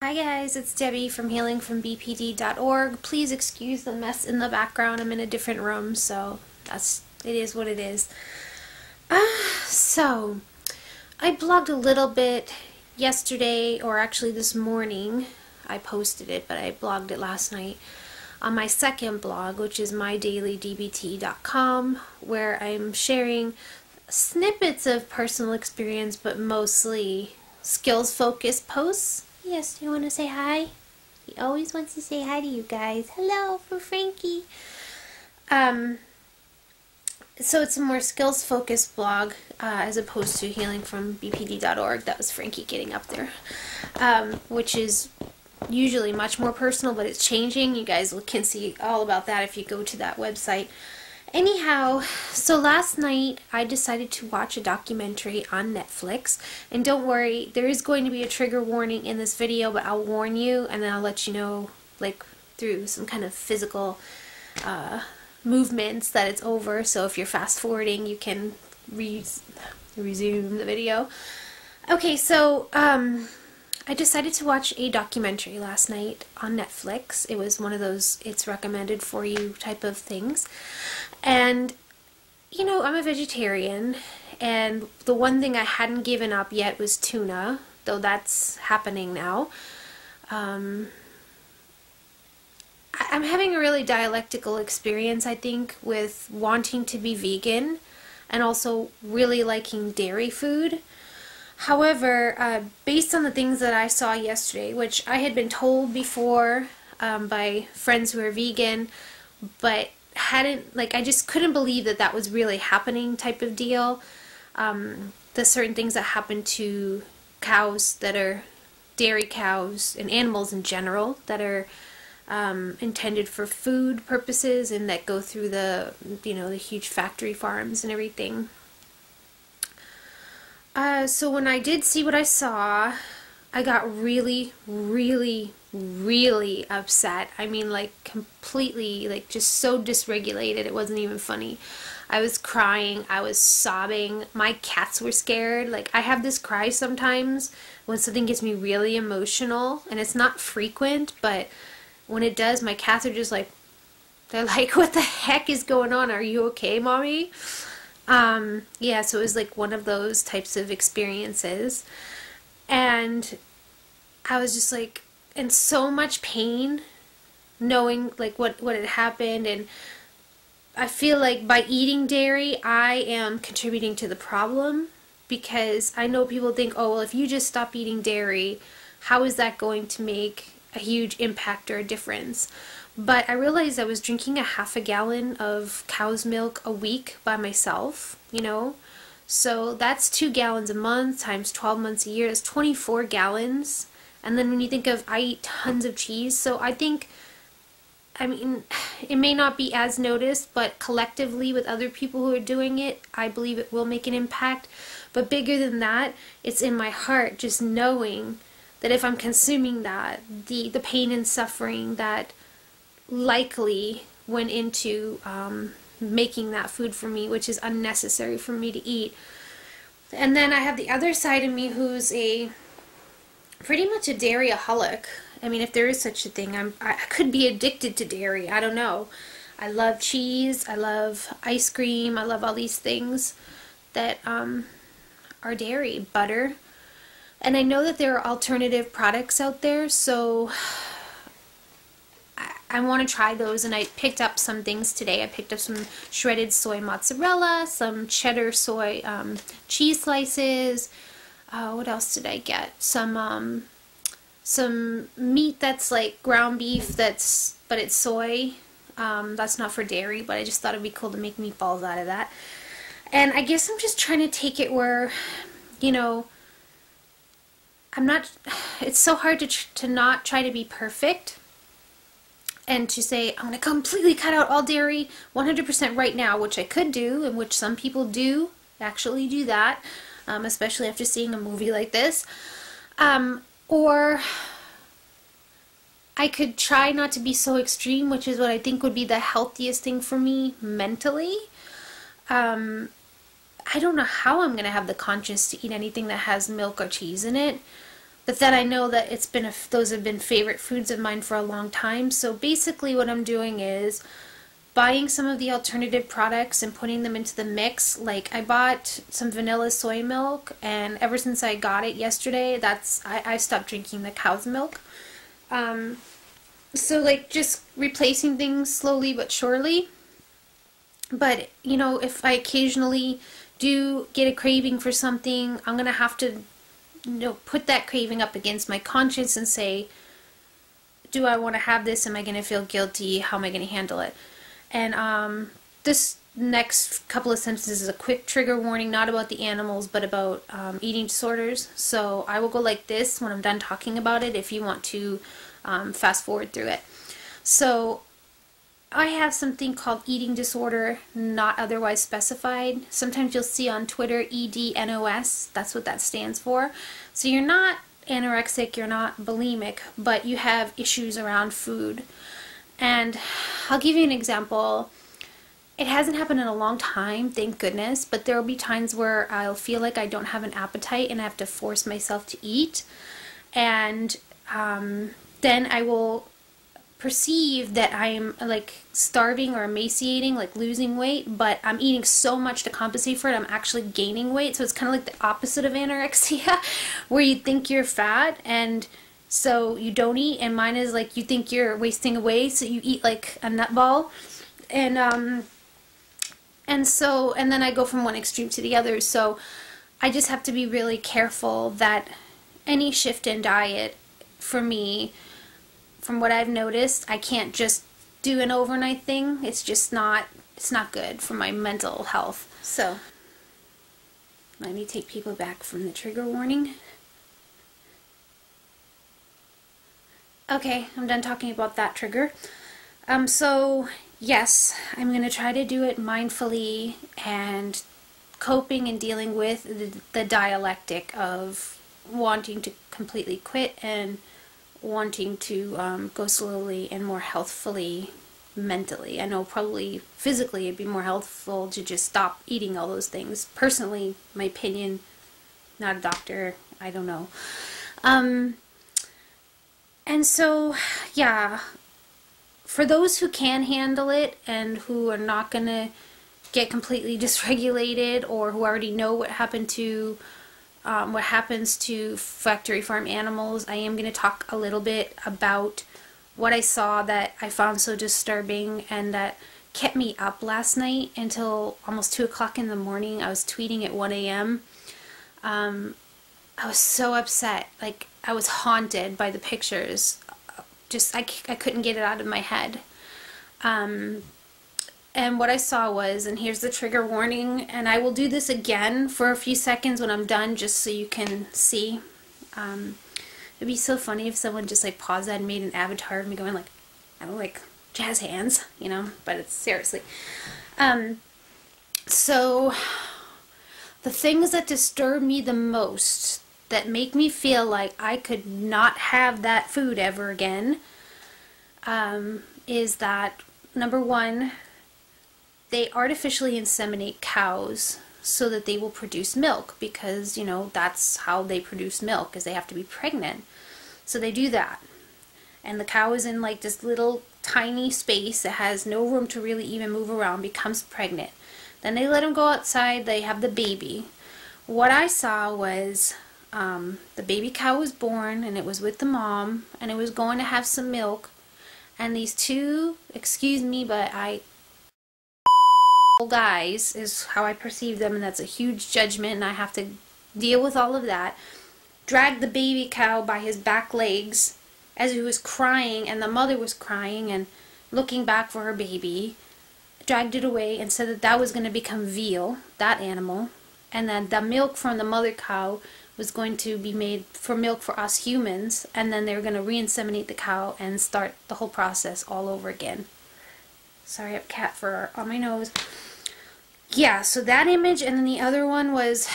Hi guys, it's Debbie from healingfrombpd.org. Please excuse the mess in the background. I'm in a different room, so that's it is what it is. Uh, so, I blogged a little bit yesterday, or actually this morning. I posted it, but I blogged it last night on my second blog, which is mydailydbt.com, where I'm sharing snippets of personal experience, but mostly skills focused posts Yes, you want to say hi? He always wants to say hi to you guys. Hello from Frankie. Um, so it's a more skills focused blog uh, as opposed to healing from bpd.org. That was Frankie getting up there, um, which is usually much more personal, but it's changing. You guys can see all about that if you go to that website. Anyhow, so last night I decided to watch a documentary on Netflix. And don't worry, there is going to be a trigger warning in this video, but I'll warn you and then I'll let you know, like, through some kind of physical uh, movements that it's over. So if you're fast forwarding, you can re resume the video. Okay, so um, I decided to watch a documentary last night on Netflix. It was one of those it's recommended for you type of things. And, you know, I'm a vegetarian, and the one thing I hadn't given up yet was tuna, though that's happening now. Um, I'm having a really dialectical experience, I think, with wanting to be vegan and also really liking dairy food. However, uh, based on the things that I saw yesterday, which I had been told before um, by friends who are vegan, but hadn't, like, I just couldn't believe that that was really happening type of deal. Um, the certain things that happen to cows that are dairy cows and animals in general that are um, intended for food purposes and that go through the, you know, the huge factory farms and everything. Uh, so when I did see what I saw, I got really, really, really upset. I mean, like, completely, like, just so dysregulated, it wasn't even funny. I was crying, I was sobbing, my cats were scared. Like, I have this cry sometimes when something gets me really emotional, and it's not frequent, but when it does, my cats are just like, they're like, what the heck is going on? Are you okay, mommy? Um, yeah, so it was like one of those types of experiences. And I was just like in so much pain knowing like what, what had happened and I feel like by eating dairy I am contributing to the problem because I know people think, oh well if you just stop eating dairy, how is that going to make a huge impact or a difference? But I realized I was drinking a half a gallon of cow's milk a week by myself, you know. So that's two gallons a month times 12 months a year is 24 gallons. And then when you think of, I eat tons of cheese, so I think, I mean, it may not be as noticed, but collectively with other people who are doing it, I believe it will make an impact. But bigger than that, it's in my heart just knowing that if I'm consuming that, the, the pain and suffering that likely went into um, making that food for me, which is unnecessary for me to eat. And then I have the other side of me who's a pretty much a dairyaholic. I mean, if there is such a thing, I'm I could be addicted to dairy. I don't know. I love cheese. I love ice cream. I love all these things that um, are dairy, butter. And I know that there are alternative products out there, so I want to try those and I picked up some things today. I picked up some shredded soy mozzarella, some cheddar soy um, cheese slices. Uh, what else did I get? Some um, some meat that's like ground beef that's but it's soy. Um, that's not for dairy, but I just thought it'd be cool to make meatballs out of that. And I guess I'm just trying to take it where, you know, I'm not. It's so hard to to not try to be perfect and to say, I'm going to completely cut out all dairy 100% right now, which I could do, and which some people do actually do that, um, especially after seeing a movie like this. Um, or I could try not to be so extreme, which is what I think would be the healthiest thing for me mentally. Um, I don't know how I'm going to have the conscience to eat anything that has milk or cheese in it. But then I know that it's been a, those have been favorite foods of mine for a long time. So basically what I'm doing is buying some of the alternative products and putting them into the mix. Like I bought some vanilla soy milk and ever since I got it yesterday, that's I, I stopped drinking the cow's milk. Um, so like just replacing things slowly but surely. But you know, if I occasionally do get a craving for something, I'm gonna have to you know put that craving up against my conscience and say, do I want to have this? Am I gonna feel guilty? How am I gonna handle it? And um, this next couple of sentences is a quick trigger warning, not about the animals, but about um, eating disorders. So I will go like this when I'm done talking about it if you want to um, fast forward through it. So I have something called eating disorder, not otherwise specified. Sometimes you'll see on Twitter EDNOS, that's what that stands for. So you're not anorexic, you're not bulimic, but you have issues around food. And I'll give you an example. It hasn't happened in a long time, thank goodness, but there will be times where I'll feel like I don't have an appetite and I have to force myself to eat. And um, then I will perceive that I'm like starving or emaciating, like losing weight, but I'm eating so much to compensate for it, I'm actually gaining weight. So it's kind of like the opposite of anorexia, where you think you're fat and so you don't eat and mine is like you think you're wasting away so you eat like a nut ball and um and so and then I go from one extreme to the other so I just have to be really careful that any shift in diet for me from what I've noticed I can't just do an overnight thing. It's just not it's not good for my mental health. So let me take people back from the trigger warning. Okay, I'm done talking about that trigger. Um, so, yes, I'm going to try to do it mindfully and coping and dealing with the, the dialectic of wanting to completely quit and wanting to um, go slowly and more healthfully mentally. I know probably physically it'd be more healthful to just stop eating all those things. Personally, my opinion, not a doctor, I don't know. Um, and so, yeah, for those who can handle it and who are not going to get completely dysregulated or who already know what happened to um, what happens to factory farm animals, I am going to talk a little bit about what I saw that I found so disturbing and that kept me up last night until almost 2 o'clock in the morning. I was tweeting at 1 a.m. Um, I was so upset. Like, I was haunted by the pictures. Just, I, I couldn't get it out of my head. Um, and what I saw was, and here's the trigger warning, and I will do this again for a few seconds when I'm done just so you can see. Um, it'd be so funny if someone just like paused that and made an avatar of me going like, I don't like jazz hands, you know, but it's seriously. Um, so, the things that disturb me the most that make me feel like I could not have that food ever again um, is that number one, they artificially inseminate cows so that they will produce milk because, you know, that's how they produce milk is they have to be pregnant. So they do that. And the cow is in like this little tiny space that has no room to really even move around, becomes pregnant. Then they let them go outside, they have the baby. What I saw was um, the baby cow was born and it was with the mom and it was going to have some milk and these two excuse me but I guys is how I perceive them and that's a huge judgment and I have to deal with all of that dragged the baby cow by his back legs as he was crying and the mother was crying and looking back for her baby dragged it away and said that that was going to become veal that animal and then the milk from the mother cow was going to be made for milk for us humans, and then they were going to re-inseminate the cow and start the whole process all over again. Sorry, I have cat fur on my nose. Yeah, so that image, and then the other one was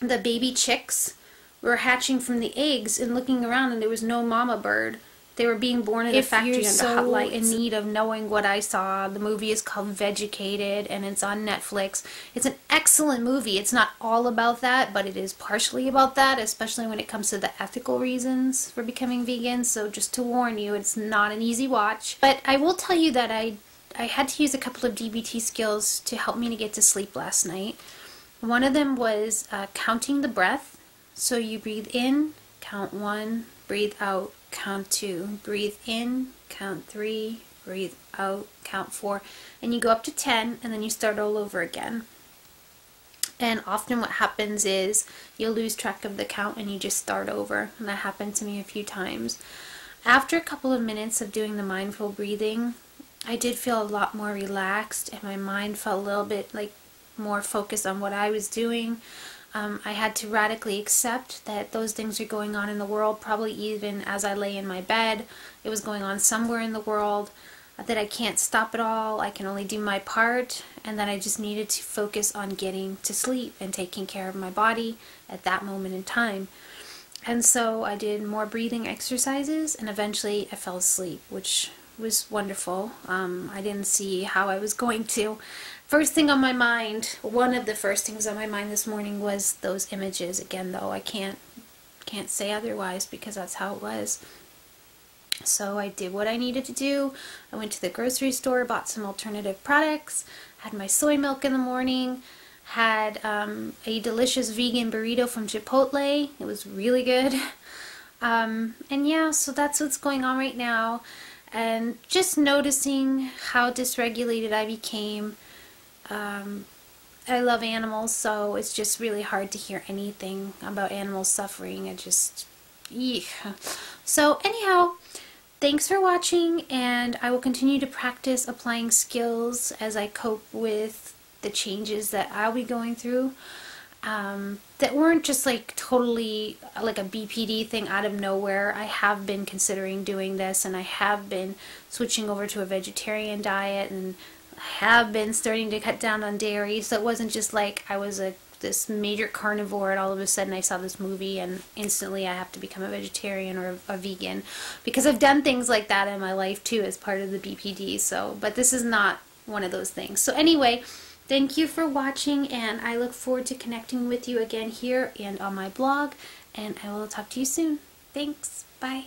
the baby chicks were hatching from the eggs and looking around, and there was no mama bird they were being born in a factory under so hot lights. in need of knowing what I saw, the movie is called Vegucated and it's on Netflix. It's an excellent movie. It's not all about that, but it is partially about that, especially when it comes to the ethical reasons for becoming vegan. So just to warn you, it's not an easy watch. But I will tell you that I I had to use a couple of DBT skills to help me to get to sleep last night. One of them was uh, counting the breath. So you breathe in, count one, breathe out, count two, breathe in, count three, breathe out, count four, and you go up to 10 and then you start all over again. And often what happens is you'll lose track of the count and you just start over. And that happened to me a few times. After a couple of minutes of doing the mindful breathing, I did feel a lot more relaxed and my mind felt a little bit like more focused on what I was doing. Um, I had to radically accept that those things are going on in the world, probably even as I lay in my bed. It was going on somewhere in the world, uh, that I can't stop it all. I can only do my part, and that I just needed to focus on getting to sleep and taking care of my body at that moment in time. And so I did more breathing exercises, and eventually I fell asleep, which was wonderful. Um, I didn't see how I was going to. First thing on my mind, one of the first things on my mind this morning was those images. Again, though, I can't can't say otherwise because that's how it was. So I did what I needed to do. I went to the grocery store, bought some alternative products, had my soy milk in the morning, had um, a delicious vegan burrito from Chipotle. It was really good. Um, and yeah, so that's what's going on right now. And just noticing how dysregulated I became um, I love animals, so it's just really hard to hear anything about animals suffering. I just, eek. So anyhow, thanks for watching, and I will continue to practice applying skills as I cope with the changes that I'll be going through. Um, that weren't just like totally like a BPD thing out of nowhere. I have been considering doing this and I have been switching over to a vegetarian diet and have been starting to cut down on dairy, so it wasn't just like I was a this major carnivore and all of a sudden I saw this movie and instantly I have to become a vegetarian or a, a vegan. Because I've done things like that in my life too as part of the BPD so but this is not one of those things. So anyway thank you for watching and I look forward to connecting with you again here and on my blog and I will talk to you soon. Thanks. Bye